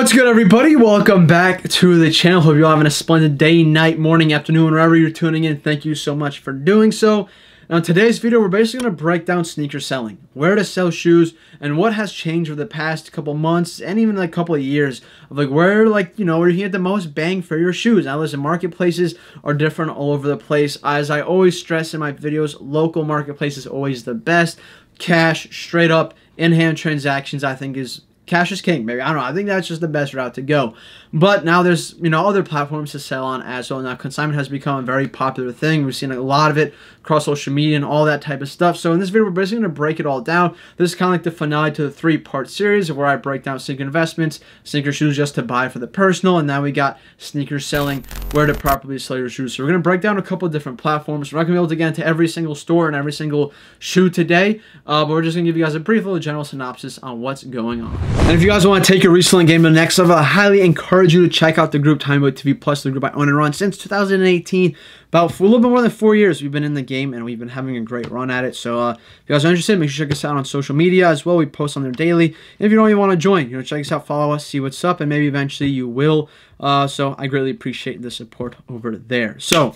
What's good, everybody? Welcome back to the channel. Hope you're all having a splendid day, night, morning, afternoon, wherever you're tuning in. Thank you so much for doing so. Now, in today's video, we're basically going to break down sneaker selling, where to sell shoes, and what has changed over the past couple months and even like a couple of years of like where, like, you know, where you get the most bang for your shoes. Now, listen, marketplaces are different all over the place. As I always stress in my videos, local marketplace is always the best. Cash, straight up, in-hand transactions, I think is cash is king, maybe. I don't know. I think that's just the best route to go. But now there's, you know, other platforms to sell on as well. Now consignment has become a very popular thing. We've seen a lot of it across social media and all that type of stuff. So in this video, we're basically going to break it all down. This is kind of like the finale to the three-part series where I break down sneaker investments, sneaker shoes just to buy for the personal, and now we got sneaker selling, where to properly sell your shoes. So we're going to break down a couple of different platforms. We're not going to be able to get into every single store and every single shoe today, uh, but we're just going to give you guys a brief little general synopsis on what's going on. And if you guys want to take your reselling game to the next level, I highly encourage you to check out the group TommyBoyTV Plus, the group I own and run since 2018. About a little bit more than four years, we've been in the game and we've been having a great run at it. So uh, if you guys are interested, make sure you check us out on social media as well. We post on there daily. And if you don't even want to join, you know, check us out, follow us, see what's up, and maybe eventually you will. Uh, so I greatly appreciate the support over there. So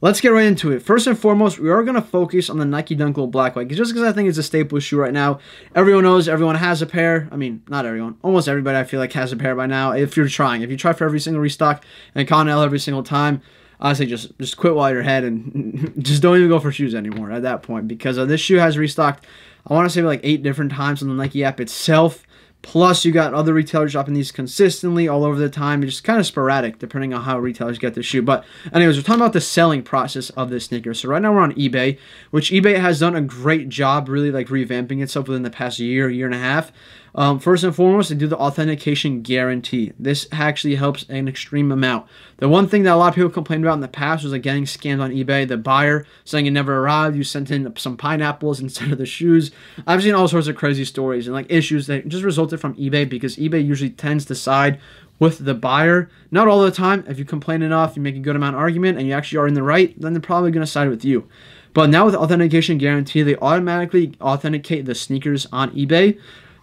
let's get right into it. First and foremost, we are going to focus on the Nike Dunk Low Black White, just because I think it's a staple shoe right now. Everyone knows, everyone has a pair. I mean, not everyone. Almost everybody, I feel like, has a pair by now. If you're trying. If you try for every single restock and Connell every single time, honestly just just quit while you're ahead and just don't even go for shoes anymore at that point because uh, this shoe has restocked I want to say like eight different times on the Nike app itself. Plus, you got other retailers dropping these consistently all over the time. It's just kind of sporadic depending on how retailers get the shoe. But anyways, we're talking about the selling process of this sneaker. So right now we're on eBay, which eBay has done a great job really like revamping itself within the past year, year and a half. Um, first and foremost, they do the authentication guarantee. This actually helps an extreme amount. The one thing that a lot of people complained about in the past was like getting scammed on eBay. The buyer saying it never arrived. You sent in some pineapples instead of the shoes. I've seen all sorts of crazy stories and like issues that just resulted from eBay because eBay usually tends to side with the buyer. Not all the time. If you complain enough, you make a good amount of argument, and you actually are in the right, then they're probably going to side with you. But now with authentication guarantee, they automatically authenticate the sneakers on eBay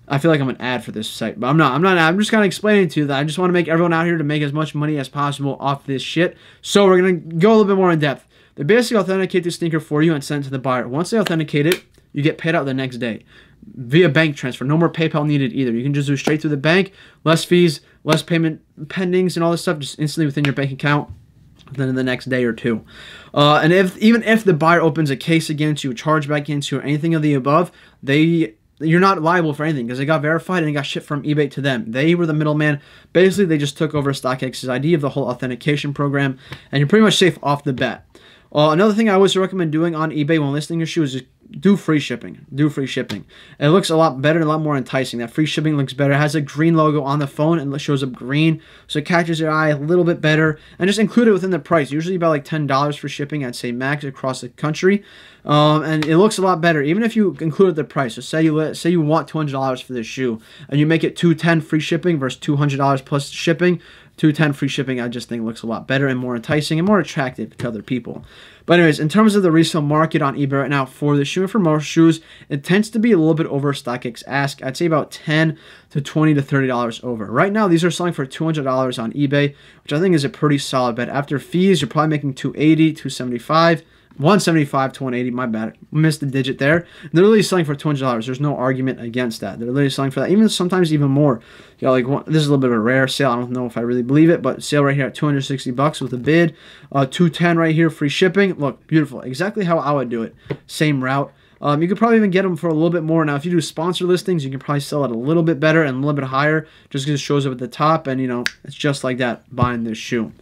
I feel like I'm an ad for this site, but I'm not. I'm not. I'm just kind of explaining to you that I just want to make everyone out here to make as much money as possible off this shit. So we're gonna go a little bit more in depth. They basically authenticate the sneaker for you and send it to the buyer. Once they authenticate it, you get paid out the next day via bank transfer. No more PayPal needed either. You can just do straight through the bank, less fees, less payment pendings, and all this stuff just instantly within your bank account than in the next day or two. Uh, and if even if the buyer opens a case against you, a chargeback against you, or anything of the above, they you're not liable for anything because they got verified and it got shipped from eBay to them. They were the middleman. Basically, they just took over StockX's ID of the whole authentication program, and you're pretty much safe off the bat. Uh, another thing I always recommend doing on eBay when listing your shoes is do free shipping. Do free shipping. It looks a lot better a lot more enticing. That free shipping looks better. It has a green logo on the phone and it shows up green, so it catches your eye a little bit better. And just include it within the price. Usually about like ten dollars for shipping. I'd say max across the country. Um, and it looks a lot better even if you included the price. So say you say you want two hundred dollars for this shoe and you make it two ten free shipping versus two hundred dollars plus shipping. 210 free shipping I just think looks a lot better and more enticing and more attractive to other people. But anyways, in terms of the resale market on eBay right now for the shoe and for most shoes, it tends to be a little bit over StockX ask. I'd say about 10 to 20 to 30 dollars over. Right now, these are selling for 200 dollars on eBay, which I think is a pretty solid bet. After fees, you're probably making 280, 275. 175 to 180 my bad missed the digit there. They're literally selling for $200 there's no argument against that. They're literally selling for that. Even sometimes even more. You like one, this is a little bit of a rare sale. I don't know if i really believe it but sale right here at 260 bucks with a bid. Uh 210 right here free shipping. Look beautiful. Exactly how i would do it. Same route um, you could probably even get them for a little bit more. Now, if you do sponsor listings, you can probably sell it a little bit better and a little bit higher just because it shows up at the top. And, you know, it's just like that buying this shoe.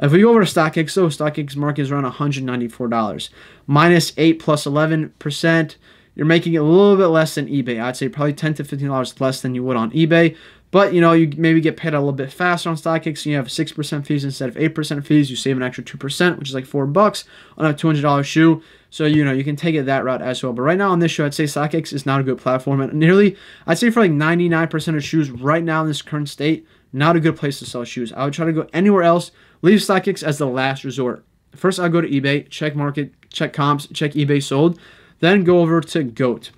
If we go over to StockX, so StockX market is around $194. Minus 8 plus 11%. You're making it a little bit less than eBay. I'd say probably 10 to $15 less than you would on eBay. But you know, you maybe get paid a little bit faster on StockX. So you have 6% fees instead of 8% fees. You save an extra 2%, which is like four bucks on a $200 shoe. So you know you can take it that route as well. But right now on this show, I'd say StockX is not a good platform. And nearly, I'd say for like 99% of shoes right now in this current state, not a good place to sell shoes. I would try to go anywhere else. Leave StockX as the last resort. First, I'll go to eBay, check market, check comps, check eBay sold, then go over to GOAT.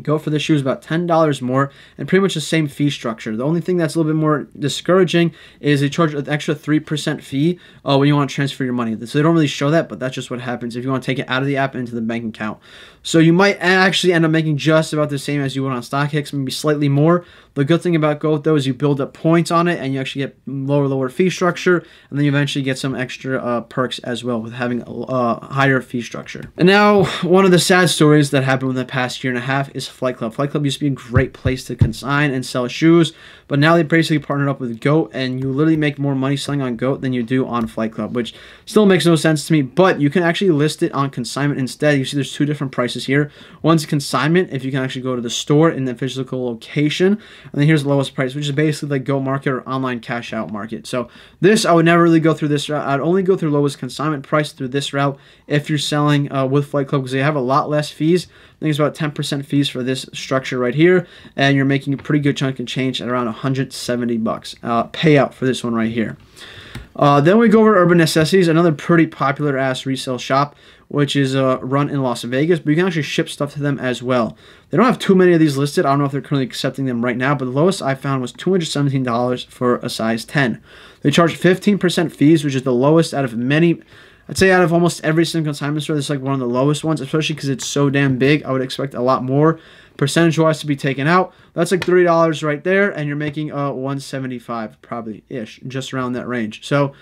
Goat for the shoes about $10 more and pretty much the same fee structure. The only thing that's a little bit more discouraging is they charge an extra 3% fee uh, when you want to transfer your money. So they don't really show that, but that's just what happens if you want to take it out of the app into the bank account. So you might actually end up making just about the same as you would on StockX, maybe slightly more. The good thing about Goat though is you build up points on it and you actually get lower, lower fee structure, and then you eventually get some extra uh, perks as well with having a uh, higher fee structure. And now, one of the sad stories that happened in the past year and a half is Flight Club. Flight Club used to be a great place to consign and sell shoes, but now they basically partnered up with Goat, and you literally make more money selling on Goat than you do on Flight Club, which still makes no sense to me. But you can actually list it on consignment instead. You see, there's two different prices here. One's consignment if you can actually go to the store in the physical location, and then here's the lowest price, which is basically like Goat Market or online cash out market. So this I would never really go through this route. I'd only go through lowest consignment price through this route if you're selling uh, with Flight Club because they have a lot less fees. I think it's about 10% fees for this structure right here, and you're making a pretty good chunk of change at around 170 bucks uh, payout for this one right here. Uh, then we go over Urban Necessities, another pretty popular ass resale shop, which is uh, run in Las Vegas, but you can actually ship stuff to them as well. They don't have too many of these listed. I don't know if they're currently accepting them right now, but the lowest I found was $217 for a size 10. They charge 15% fees, which is the lowest out of many I'd say out of almost every single consignment store, this is like one of the lowest ones, especially because it's so damn big. I would expect a lot more percentage wise to be taken out. That's like three dollars right there, and you're making uh 175 probably ish, just around that range. So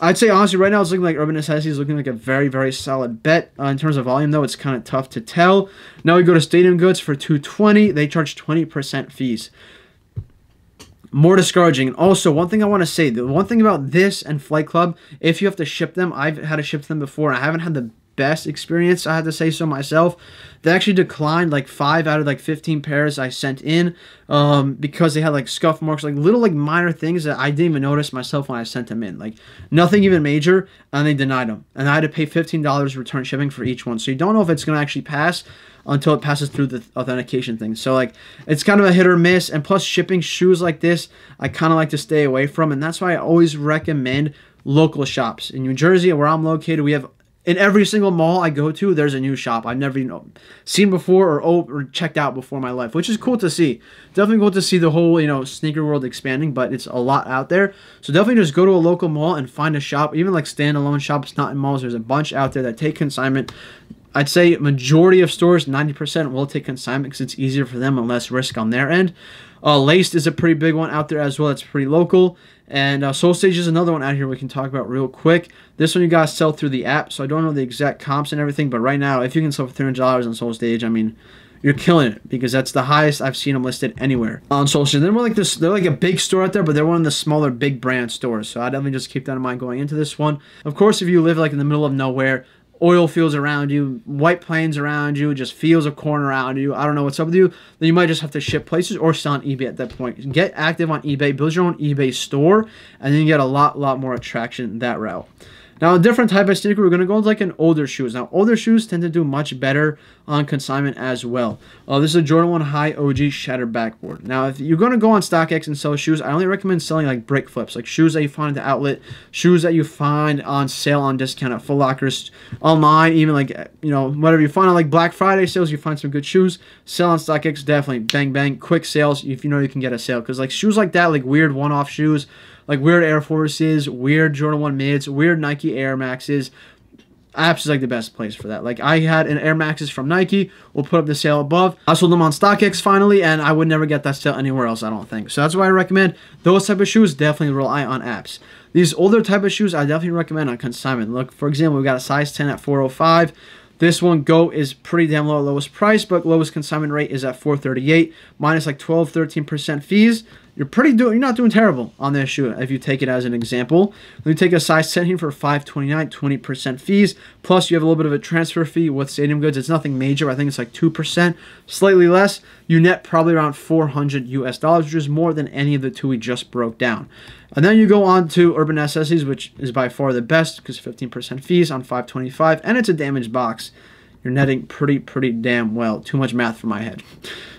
I'd say honestly, right now it's looking like Urban Necessities is looking like a very very solid bet. Uh, in terms of volume, though, it's kind of tough to tell. Now we go to Stadium Goods for 220. They charge 20% fees more discouraging. Also, one thing I want to say, the one thing about this and Flight Club, if you have to ship them, I've had to ship them before. I haven't had the best experience, I had to say so myself. They actually declined like five out of like 15 pairs I sent in um, because they had like scuff marks, like little like minor things that I didn't even notice myself when I sent them in. Like nothing even major, and they denied them. And I had to pay $15 return shipping for each one. So you don't know if it's going to actually pass until it passes through the authentication thing. So like it's kind of a hit or miss. And plus shipping shoes like this, I kind of like to stay away from. And that's why I always recommend local shops. In New Jersey, where I'm located, we have in every single mall I go to, there's a new shop I've never you know seen before or oh, or checked out before in my life, which is cool to see. Definitely cool to see the whole you know sneaker world expanding, but it's a lot out there. So definitely just go to a local mall and find a shop, even like standalone shops, not in malls. There's a bunch out there that take consignment. I'd say majority of stores, 90% will take consignment because it's easier for them and less risk on their end. Uh, Laced is a pretty big one out there as well. It's pretty local. And uh, Soul Stage is another one out here we can talk about real quick. This one you guys sell through the app, so I don't know the exact comps and everything, but right now, if you can sell for $300 on Soul Stage, I mean, you're killing it because that's the highest I've seen them listed anywhere on social. They're more like this. They're like a big store out there, but they're one of the smaller big brand stores. So I definitely just keep that in mind going into this one. Of course, if you live like in the middle of nowhere, oil fields around you, white plains around you, just fields of corn around you. I don't know what's up with you. Then you might just have to ship places or sell on eBay at that point. Get active on eBay, build your own eBay store, and then you get a lot, lot more attraction that route. Now, a different type of sneaker, we're going to go with like an older shoes. Now, older shoes tend to do much better on consignment as well. Uh, this is a Jordan 1 High OG Shattered Backboard. Now, if you're going to go on StockX and sell shoes, I only recommend selling like break flips, like shoes that you find at the outlet, shoes that you find on sale on discount at Foot Lockers, online, even like, you know, whatever you find on like Black Friday sales, you find some good shoes. Sell on StockX, definitely bang, bang, quick sales if you know you can get a sale. Because like shoes like that, like weird one off shoes, like weird Air Forces, weird Jordan 1 mids, weird Nike Air Maxes. Apps is like the best place for that. Like I had an Air Maxes from Nike. We'll put up the sale above. I sold them on StockX finally, and I would never get that sale anywhere else. I don't think. So that's why I recommend those type of shoes. Definitely rely on apps. These older type of shoes, I definitely recommend on consignment. Look, for example, we got a size 10 at 405. This one, Goat, is pretty damn low, lowest price, but lowest consignment rate is at 438, minus like 12, 13% fees you're pretty doing you're not doing terrible on this shoe if you take it as an example. Let me take a size 10 here for 529, 20% fees. Plus you have a little bit of a transfer fee with Stadium Goods. It's nothing major. I think it's like 2%, slightly less. You net probably around 400 US dollars, which is more than any of the two we just broke down. And then you go on to Urban Necessities, which is by far the best because 15% fees on 525 and it's a damaged box. You're netting pretty, pretty damn well. Too much math for my head.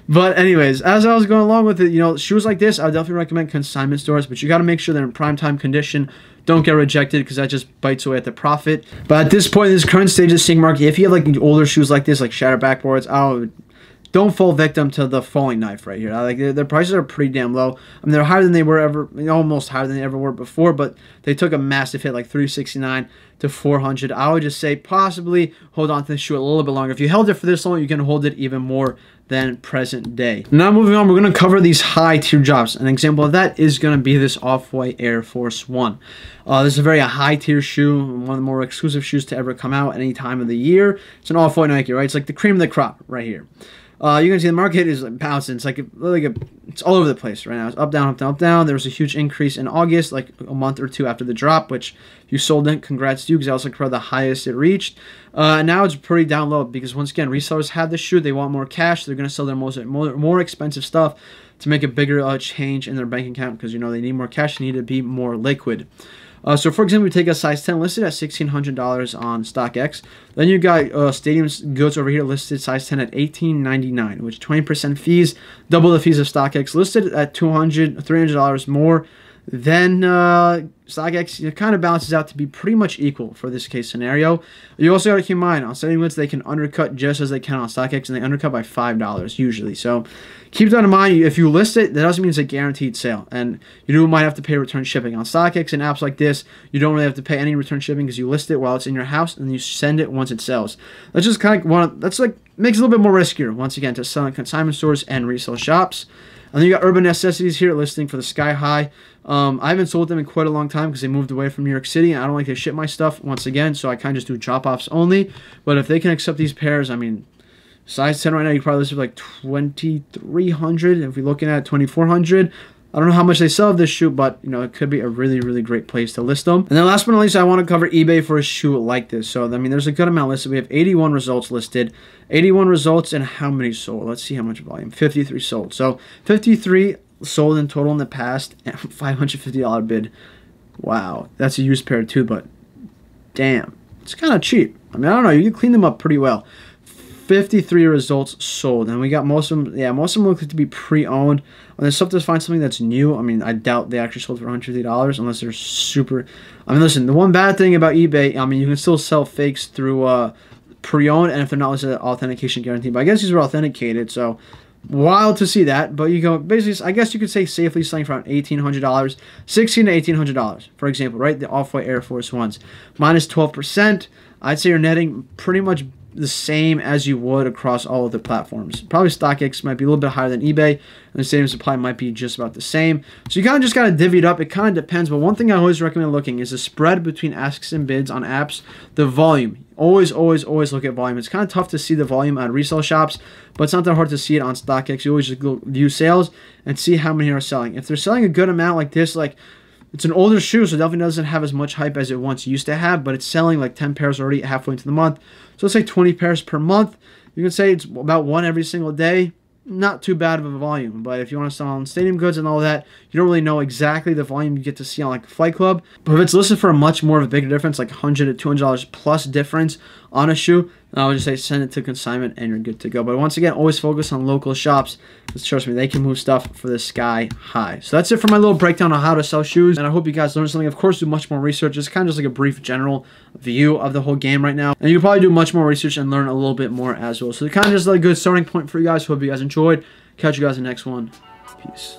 But anyways, as I was going along with it, you know, shoes like this, I would definitely recommend consignment stores, but you got to make sure they're in prime time condition. Don't get rejected because that just bites away at the profit. But at this point in this current stage of the sneaker market, if you have like older shoes like this, like shatter backboards, I would don't fall victim to the falling knife right here. Like their, prices are pretty damn low. I mean, they're higher than they were ever, almost higher than they ever were before, but they took a massive hit, like 369 to 400. I would just say possibly hold on to the shoe a little bit longer. If you held it for this long, you can hold it even more than present day. Now moving on, we're going to cover these high tier drops. An example of that is going to be this Off-White Air Force One. Uh, this is a very high tier shoe, one of the more exclusive shoes to ever come out any time of the year. It's an Off-White Nike, right? It's like the cream of the crop right here. Uh, you can see the market is bouncing. It's like a, like a, it's all over the place right now. It's up, down, up, down, up, down. There was a huge increase in August, like a month or two after the drop, which you sold it. Congrats to you, because that was like probably the highest it reached. Uh, now it's pretty down low because once again, resellers have the shoe. They want more cash. They're going to sell their most more, more expensive stuff to make a bigger uh, change in their bank account because you know they need more cash. They need to be more liquid. Uh, so, for example, we take a size 10 listed at $1,600 on StockX. Then you got uh, Stadium's goods over here listed size 10 at $18.99, which 20% fees, double the fees of StockX, listed at $200, $300 more then uh, StockX it kind of balances out to be pretty much equal for this case scenario. You also got to keep in mind on Stadium goods they can undercut just as they can on StockX, and they undercut by five dollars usually. So keep that in mind. If you list it, that doesn't mean it's a guaranteed sale, and you do might have to pay return shipping on StockX and apps like this. You don't really have to pay any return shipping because you list it while it's in your house and you send it once it sells. That's just kind of one. That's like makes it a little bit more riskier once again to sell in consignment stores and resale shops. And then you got Urban Necessities here listing for the Sky High. Um, I haven't sold them in quite a long time because they moved away from New York City. And I don't like to ship my stuff once again, so I kind of just do drop offs only. But if they can accept these pairs, I mean, size 10 right now, you probably list for like 2300 If we're looking at 2400 I don't know how much they sell of this shoe, but you know it could be a really, really great place to list them. And then last but not least, I want to cover eBay for a shoe like this. So I mean, there's a good amount listed. We have 81 results listed, 81 results, and how many sold? Let's see how much volume. 53 sold. So 53 sold in total in the past, $550 bid. Wow, that's a used pair too, but damn, it's kind of cheap. I mean, I don't know. You can clean them up pretty well. 53 results sold, and we got most of them. Yeah, most of them look to be pre-owned. Stuff to find something that's new, I mean, I doubt they actually sold for 150 dollars unless they're super. I mean, listen, the one bad thing about eBay, I mean, you can still sell fakes through uh, pre-owned, and if they're not listed, authentication guarantee. But I guess these were authenticated, so wild to see that. But you go basically, I guess you could say safely selling for around eighteen hundred dollars, sixteen to eighteen hundred dollars, for example, right? The Off-White Air Force Ones, minus minus twelve percent. I'd say you're netting pretty much the same as you would across all of the platforms. Probably StockX might be a little bit higher than eBay, and the Stadium Supply might be just about the same. So you kind of just got to divvy it up. It kind of depends, but one thing I always recommend looking is the spread between asks and bids on apps, the volume. Always, always, always look at volume. It's kind of tough to see the volume on resale shops, but it's not that hard to see it on StockX. You always just go view sales and see how many are selling. If they're selling a good amount like this, like it's an older shoe, so definitely doesn't have as much hype as it once used to have, but it's selling like 10 pairs already halfway into the month. So let's say 20 pairs per month. You can say it's about one every single day not too bad of a volume. But if you want to sell on stadium goods and all that, you don't really know exactly the volume you get to see on like Flight Club. But if it's listed for a much more of a bigger difference, like 100 to $200 plus difference on a shoe, I would just say send it to consignment and you're good to go. But once again, always focus on local shops. Because trust me, they can move stuff for the sky high. So that's it for my little breakdown on how to sell shoes. And I hope you guys learned something. Of course, do much more research. It's kind of just like a brief general view of the whole game right now. And you probably do much more research and learn a little bit more as well. So kind of just like a good starting point for you guys. Hope you guys enjoyed. Catch you guys in the next one. Peace.